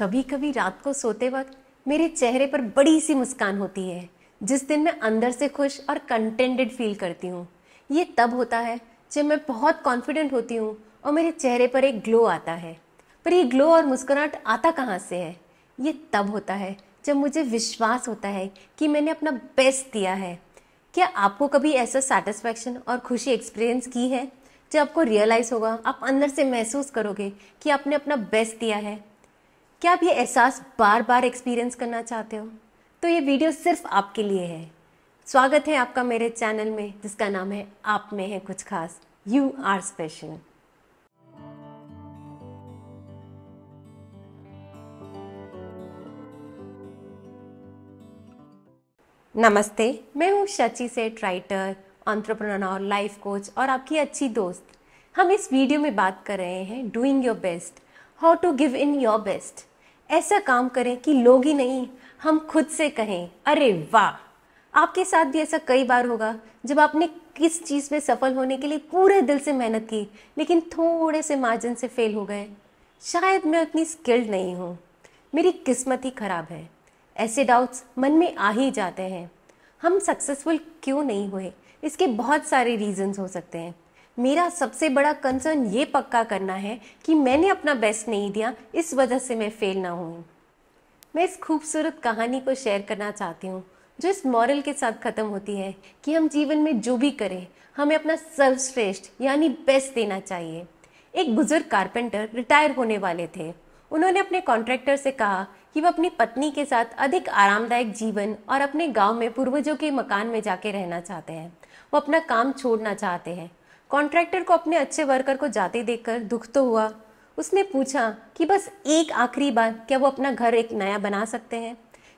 कभी कभी रात को सोते वक्त मेरे चेहरे पर बड़ी सी मुस्कान होती है, जिस दिन मैं अंदर से खुश और कंटेंटेड फील करती हूँ। ये तब होता है जब मैं बहुत कॉन्फिडेंट होती हूँ और मेरे चेहरे पर एक ग्लो आता है। पर ये ग्लो और मुस्कुराहट आता कहाँ से है? ये तब होता है जब मुझे विश्वास होता है कि मैंने अपना बेस्ट दिया है। क्या आपको कभी ऐसा सेटिस्फैक्शन और खुशी एक्सपीरियंस की है? जब आपको रियलाइज़ होगा, आप अंदर से महसूस करोगे कि आपने अपना बेस्ट दिया है। क्या आप ये एहसास बार बार एक्सपीरियंस करना चाहते हो? तो ये वीडियो सिर्फ़ आपके लिए है। स्वागत है आपका मेरे चैनल में, जिसका नाम है आप में है कुछ खास। यू आर स्पेशल नमस्ते, मैं हूँ शची सेठ राइटर ऑन्ट्रप्रनर लाइफ कोच और आपकी अच्छी दोस्त। हम इस वीडियो में बात कर रहे हैं doing your best how to give in your best ऐसा काम करें कि लोग ही नहीं, हम खुद से कहें, अरे वाह! आपके साथ भी ऐसा कई बार होगा, जब आपने किस चीज़ में सफल होने के लिए पूरे दिल से मेहनत की, लेकिन थोड़े से मार्जिन से फेल हो गए। शायद मैं उतनी स्किल्ड नहीं हूँ। मेरी किस्मत ही खराब है। ऐसे डाउट्स मन में आ ही जाते हैं। हम सक्सेसफुल क्यों नहीं हुए? इसके बहुत सारे रीजंस हो सकते हैं। मेरा सबसे बड़ा कंसर्न ये पक्का करना है कि मैंने अपना बेस्ट नहीं दिया, इस वजह से मैं फेल ना हूँ मैं इस खूबसूरत कहानी को शेयर करना चाहती हूँ, जो इस मॉरल के साथ ख़त्म होती है कि हम जीवन में जो भी करें, हमें अपना सर्वश्रेष्ठ यानी बेस्ट देना चाहिए। एक बुज़ुर्ग कारपेंटर रिटायर होने वाले थे। उन्होंने अपने कॉन्ट्रैक्टर से कहा कि वह अपनी पत्नी के साथ अधिक आरामदायक जीवन और अपने गाँव में पूर्वजों के मकान में जाके रहना चाहते हैं। वो अपना काम छोड़ना चाहते हैं। कॉन्ट्रैक्टर को अपने अच्छे वर्कर को जाते देखकर दुख तो हुआ। उसने पूछा कि बस एक आखिरी बार क्या वो अपना घर एक नया बना सकते हैं?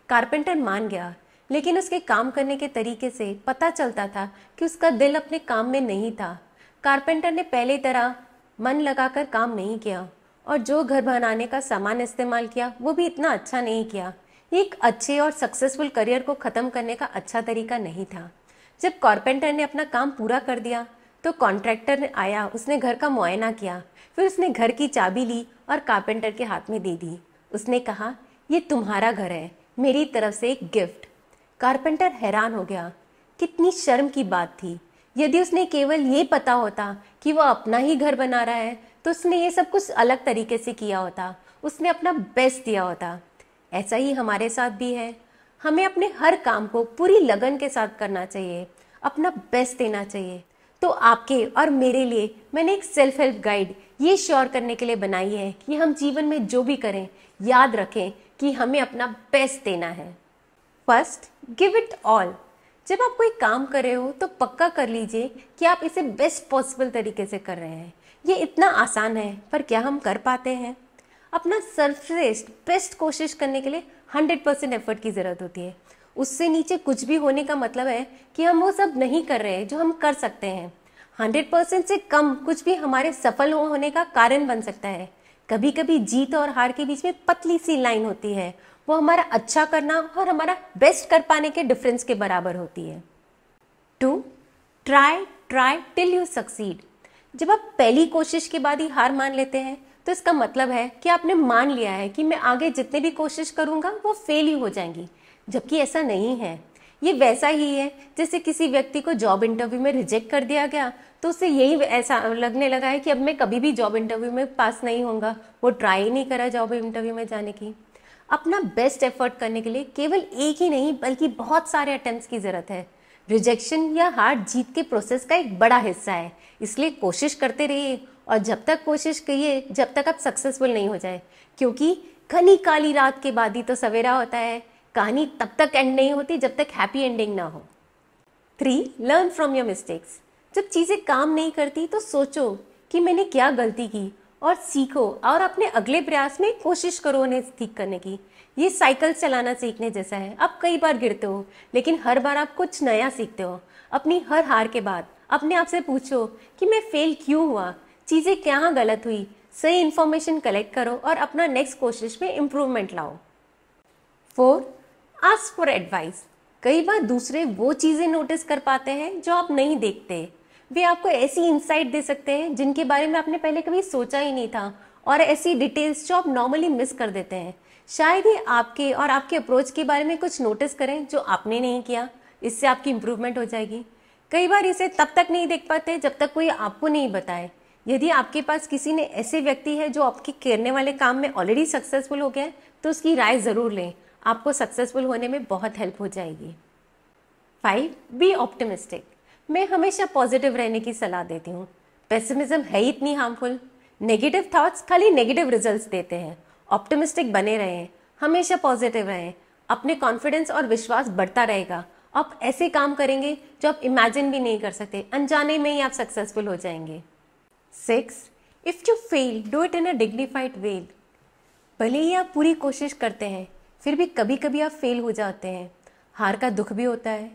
कारपेंटर मान गया, लेकिन उसके काम करने के तरीके से पता चलता था कि उसका दिल अपने काम में नहीं था। कारपेंटर ने पहले तरह मन लगाकर काम नहीं किया और जो घर बनाने का सामान इस्तेमाल किया, वो भी इतना अच्छा नहीं किया। एक अच्छे और सक्सेसफुल करियर को ख़त्म करने का अच्छा तरीका नहीं था। जब कारपेंटर ने अपना काम पूरा कर दिया तो कॉन्ट्रैक्टर आया, उसने घर का मुआयना किया, फिर उसने घर की चाबी ली और कारपेंटर के हाथ में दे दी। उसने कहा, ये तुम्हारा घर है, मेरी तरफ़ से एक गिफ्ट। कारपेंटर हैरान हो गया। कितनी शर्म की बात थी। यदि उसने केवल ये पता होता कि वह अपना ही घर बना रहा है तो उसने ये सब कुछ अलग तरीके से किया होता। उसने अपना बेस्ट दिया होता। ऐसा ही हमारे साथ भी है। हमें अपने हर काम को पूरी लगन के साथ करना चाहिए, अपना बेस्ट देना चाहिए। तो आपके और मेरे लिए मैंने एक सेल्फ हेल्प गाइड ये श्योर करने के लिए बनाई है कि हम जीवन में जो भी करें, याद रखें कि हमें अपना बेस्ट देना है। फ़र्स्ट गिव इट ऑल जब आप कोई काम कर रहे हो तो पक्का कर लीजिए कि आप इसे बेस्ट पॉसिबल तरीके से कर रहे हैं। ये इतना आसान है, पर क्या हम कर पाते हैं? अपना सर्वश्रेष्ठ बेस्ट कोशिश करने के लिए हंड्रेड परसेंट एफर्ट की ज़रूरत होती है। उससे नीचे कुछ भी होने का मतलब है कि हम वो सब नहीं कर रहे जो हम कर सकते हैं। हंड्रेड परसेंट से कम कुछ भी हमारे सफल होने का कारण बन सकता है। कभी कभी जीत और हार के बीच में पतली सी लाइन होती है। वो हमारा अच्छा करना और हमारा बेस्ट कर पाने के डिफरेंस के बराबर होती है। Two try try till you succeed जब आप पहली कोशिश के बाद ही हार मान लेते हैं तो इसका मतलब है कि आपने मान लिया है कि मैं आगे जितने भी कोशिश करूँगा, वो फेल ही हो जाएँगी। जबकि ऐसा नहीं है। ये वैसा ही है, जैसे किसी व्यक्ति को जॉब इंटरव्यू में रिजेक्ट कर दिया गया तो उससे यही ऐसा लगने लगा है कि अब मैं कभी भी जॉब इंटरव्यू में पास नहीं होऊँगा। वो ट्राई नहीं करा जॉब इंटरव्यू में जाने की। अपना बेस्ट एफर्ट करने के लिए केवल एक ही नहीं, बल्कि बहुत सारे अटेम्प्ट की ज़रूरत है। रिजेक्शन या हार जीत के प्रोसेस का एक बड़ा हिस्सा है। इसलिए कोशिश करते रहिए और जब तक कोशिश करिए, जब तक आप सक्सेसफुल नहीं हो जाए, क्योंकि घनी काली रात के बाद ही तो सवेरा होता है। कहानी तब तक एंड नहीं होती जब तक हैप्पी एंडिंग ना हो। Three learn from your mistakes जब चीज़ें काम नहीं करती तो सोचो कि मैंने क्या गलती की और सीखो और अपने अगले प्रयास में कोशिश करो उन्हें ठीक करने की। ये साइकिल चलाना सीखने जैसा है। आप कई बार गिरते हो, लेकिन हर बार आप कुछ नया सीखते हो। अपनी हर हार के बाद अपने आप से पूछो कि मैं फेल क्यों हुआ? चीज़ें क्या गलत हुई? सही इन्फॉर्मेशन कलेक्ट करो और अपना नेक्स्ट कोशिश में इम्प्रूवमेंट लाओ। फोर आस्क फॉर एडवाइस कई बार दूसरे वो चीज़ें नोटिस कर पाते हैं जो आप नहीं देखते। वे आपको ऐसी इंसाइट दे सकते हैं जिनके बारे में आपने पहले कभी सोचा ही नहीं था और ऐसी डिटेल्स जो आप नॉर्मली मिस कर देते हैं। शायद ही आपके और आपके अप्रोच के बारे में कुछ नोटिस करें जो आपने नहीं किया। इससे आपकी इंप्रूवमेंट हो जाएगी। कई बार इसे तब तक नहीं देख पाते जब तक कोई आपको नहीं बताए। यदि आपके पास किसी ने ऐसे व्यक्ति है जो आपके करने वाले काम में ऑलरेडी सक्सेसफुल हो गया है तो उसकी राय ज़रूर लें। आपको सक्सेसफुल होने में बहुत हेल्प हो जाएगी। फाइव बी ऑप्टिमिस्टिक मैं हमेशा पॉजिटिव रहने की सलाह देती हूँ। पेसिमिज्म है ही इतनी हार्मफुल नेगेटिव थॉट्स खाली नेगेटिव रिजल्ट्स देते हैं। ऑप्टिमिस्टिक बने रहें। हमेशा पॉजिटिव रहें। अपने कॉन्फिडेंस और विश्वास बढ़ता रहेगा। आप ऐसे काम करेंगे जो आप इमेजिन भी नहीं कर सकते। अनजाने में ही आप सक्सेसफुल हो जाएँगे। Six if you fail do it in a dignified way भले ही आप पूरी कोशिश करते हैं फिर भी कभी कभी आप फेल हो जाते हैं। हार का दुख भी होता है।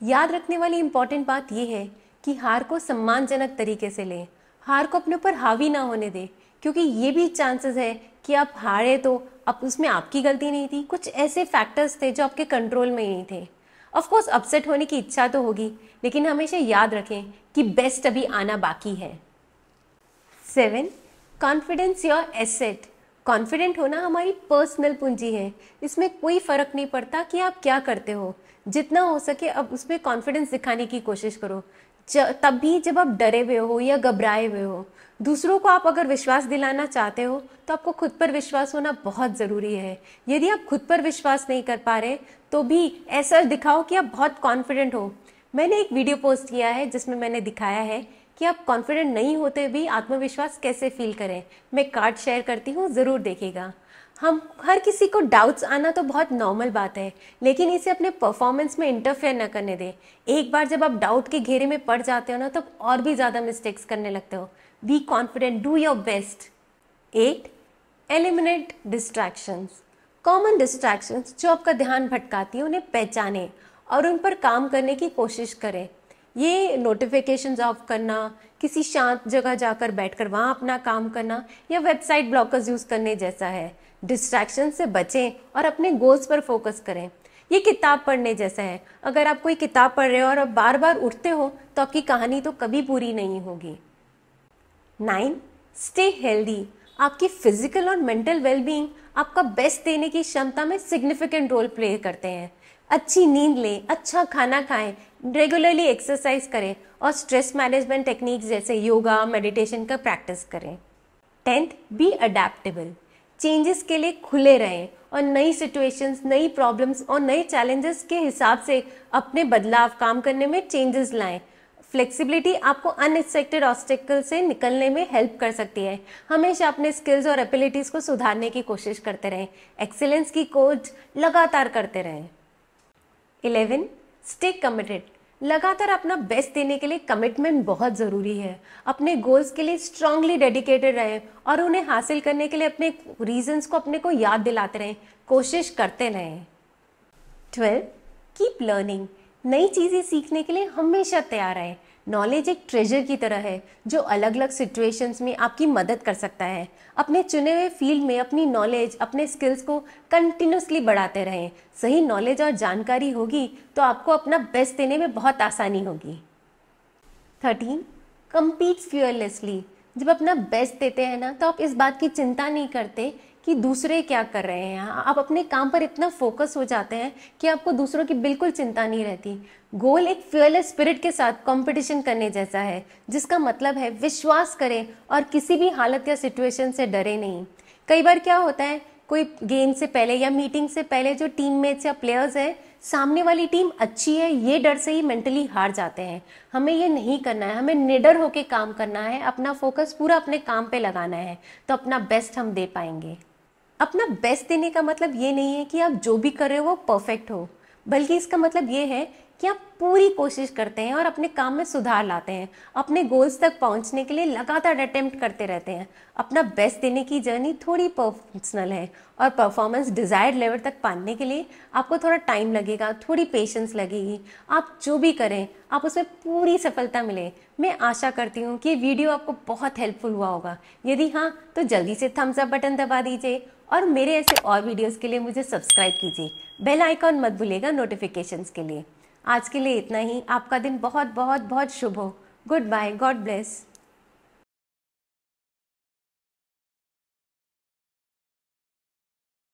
याद रखने वाली इंपॉर्टेंट बात यह है कि हार को सम्मानजनक तरीके से लें। हार को अपने ऊपर हावी ना होने दें, क्योंकि ये भी चांसेस है कि आप हारे तो अब उसमें आपकी गलती नहीं थी। कुछ ऐसे फैक्टर्स थे जो आपके कंट्रोल में ही नहीं थे। ऑफकोर्स अपसेट होने की इच्छा तो होगी, लेकिन हमेशा याद रखें कि बेस्ट अभी आना बाकी है। Seven confidence your asset confident होना हमारी पर्सनल पूंजी है। इसमें कोई फ़र्क नहीं पड़ता कि आप क्या करते हो। जितना हो सके अब उसमें कॉन्फिडेंस दिखाने की कोशिश करो। तब भी जब आप डरे हुए हो या घबराए हुए हो, दूसरों को आप अगर विश्वास दिलाना चाहते हो तो आपको खुद पर विश्वास होना बहुत ज़रूरी है। यदि आप खुद पर विश्वास नहीं कर पा रहे तो भी ऐसा दिखाओ कि आप बहुत कॉन्फिडेंट हो। मैंने एक वीडियो पोस्ट किया है जिसमें मैंने दिखाया है कि आप कॉन्फिडेंट नहीं होते भी आत्मविश्वास कैसे फील करें? मैं कार्ड शेयर करती हूँ, ज़रूर देखेगा। हम हर किसी को डाउट्स आना तो बहुत नॉर्मल बात है, लेकिन इसे अपने परफॉर्मेंस में इंटरफेयर ना करने दें। एक बार जब आप डाउट के घेरे में पड़ जाते हो ना तो और भी ज़्यादा मिस्टेक्स करने लगते हो। Be confident do your best eight eliminate distractions common distractions जो आपका ध्यान भटकाती है, उन्हें पहचाने और उन पर काम करने की कोशिश करें। ये नोटिफिकेशंस ऑफ़ करना, किसी शांत जगह जाकर बैठकर वहाँ अपना काम करना, या वेबसाइट ब्लॉकर्स यूज़ करने जैसा है। डिस्ट्रैक्शन से बचें और अपने गोल्स पर फोकस करें। ये किताब पढ़ने जैसा है। अगर आप कोई किताब पढ़ रहे हो और आप बार बार उठते हो तो आपकी कहानी तो कभी पूरी नहीं होगी। नाइन स्टे हेल्दी आपकी फ़िज़िकल और मेंटल वेलबींग आपका बेस्ट देने की क्षमता में सिग्निफिकेंट रोल प्ले करते हैं। अच्छी नींद लें अच्छा खाना खाएँ रेगुलरली एक्सरसाइज करें और स्ट्रेस मैनेजमेंट टेक्निक्स जैसे योगा मेडिटेशन का प्रैक्टिस करें। टेंथ बी अडेप्टेबल चेंजेस के लिए खुले रहें और नई सिचुएशंस नई प्रॉब्लम्स और नए चैलेंजेस के हिसाब से अपने बदलाव काम करने में चेंजेस लाएँ। फ्लेक्सिबिलिटी आपको अनएक्सपेक्टेड ऑब्स्टिकल से निकलने में हेल्प कर सकती है। हमेशा अपने स्किल्स और एबिलिटीज़ को सुधारने की कोशिश करते रहें। एक्सीलेंस की खोज लगातार करते रहें। इलेवन स्टे कमिटेड लगातार अपना बेस्ट देने के लिए कमिटमेंट बहुत ज़रूरी है। अपने गोल्स के लिए स्ट्रांगली डेडिकेटेड रहें और उन्हें हासिल करने के लिए अपने रीजंस को अपने को याद दिलाते रहें। कोशिश करते रहें। ट्वेल्व कीप लर्निंग नई चीज़ें सीखने के लिए हमेशा तैयार रहें। नॉलेज एक ट्रेजर की तरह है, जो अलग अलग सिचुएशंस में आपकी मदद कर सकता है। अपने चुने हुए फ़ील्ड में अपनी नॉलेज अपने स्किल्स को कंटिन्यूसली बढ़ाते रहें। सही नॉलेज और जानकारी होगी तो आपको अपना बेस्ट देने में बहुत आसानी होगी। थर्टीन कम्पीट फ्यूअरलेसली जब अपना बेस्ट देते हैं ना तो आप इस बात की चिंता नहीं करते कि दूसरे क्या कर रहे हैं? आप अपने काम पर इतना फोकस हो जाते हैं कि आपको दूसरों की बिल्कुल चिंता नहीं रहती। गोल एक फेयरलेस स्पिरिट के साथ कंपटीशन करने जैसा है, जिसका मतलब है विश्वास करें और किसी भी हालत या सिचुएशन से डरे नहीं। कई बार क्या होता है, कोई गेम से पहले या मीटिंग से पहले जो टीम मेट्स या प्लेयर्स हैं, सामने वाली टीम अच्छी है, ये डर से ही मेंटली हार जाते हैं। हमें ये नहीं करना है, हमें निडर होके काम करना है, अपना फोकस पूरा अपने काम पे लगाना है तो अपना बेस्ट हम दे पाएँगे। अपना बेस्ट देने का मतलब ये नहीं है कि आप जो भी कर रहे हो वो परफेक्ट हो। बल्कि इसका मतलब ये है कि आप पूरी कोशिश करते हैं और अपने काम में सुधार लाते हैं। अपने गोल्स तक पहुँचने के लिए लगातार अटेम्प्ट करते रहते हैं। अपना बेस्ट देने की जर्नी थोड़ी पर्सनल है और परफॉर्मेंस डिज़ायर्ड लेवल तक पाने के लिए आपको थोड़ा टाइम लगेगा, थोड़ी पेशेंस लगेगी। आप जो भी करें, आप उसमें पूरी सफलता मिले। मैं आशा करती हूँ कि वीडियो आपको बहुत हेल्पफुल हुआ होगा। यदि हाँ तो जल्दी से थम्स अप बटन दबा दीजिए और मेरे ऐसे और वीडियोस के लिए मुझे सब्सक्राइब कीजिए। बेल आइकॉन मत भूलिएगा नोटिफिकेशंस के लिए। आज के लिए इतना ही। आपका दिन बहुत बहुत बहुत शुभ हो। Good bye. God bless.